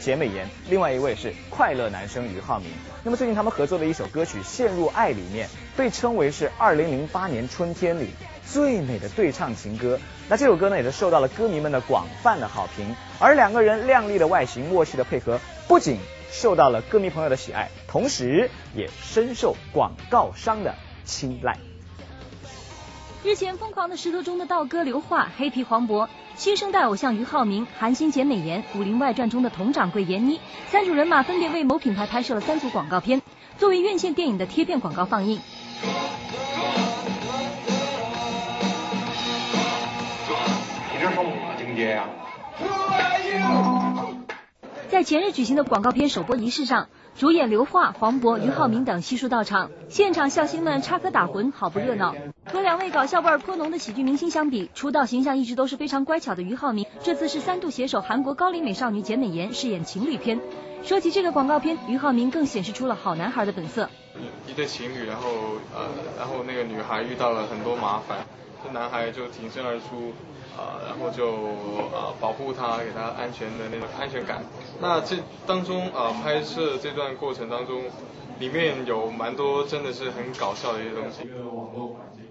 简美妍，另外一位是快乐男生俞灏明。那么最近他们合作的一首歌曲《陷入爱里面》，被称为是2008年春天里最美的对唱情歌。那这首歌呢，也是受到了歌迷们的广泛的好评。而两个人靓丽的外形、默契的配合，不仅受到了歌迷朋友的喜爱，同时也深受广告商的青睐。日前，疯狂的石头中的道哥刘桦、黑皮黄渤、新生代偶像俞灏明、韩星简美妍、武林外传中的佟掌柜闫妮三组人马分别为某品牌拍摄了三组广告片，作为院线电影的贴片广告放映。有点猛啊，情节啊！在前日举行的广告片首播仪式上，主演刘桦、黄渤、俞灏明等悉数到场，现场笑星们插科打诨，好不热闹。和两位搞笑味儿颇浓的喜剧明星相比，出道形象一直都是非常乖巧的俞灏明，这次是三度携手韩国高龄美少女简美妍饰演情侣片。说起这个广告片，俞灏明更显示出了好男孩的本色。一对情侣，然后呃，然后那个女孩遇到了很多麻烦，这男孩就挺身而出。啊，然后就啊保护他，给他安全的那种安全感。那这当中啊拍摄这段过程当中，里面有蛮多真的是很搞笑的一些东西。一个网络环境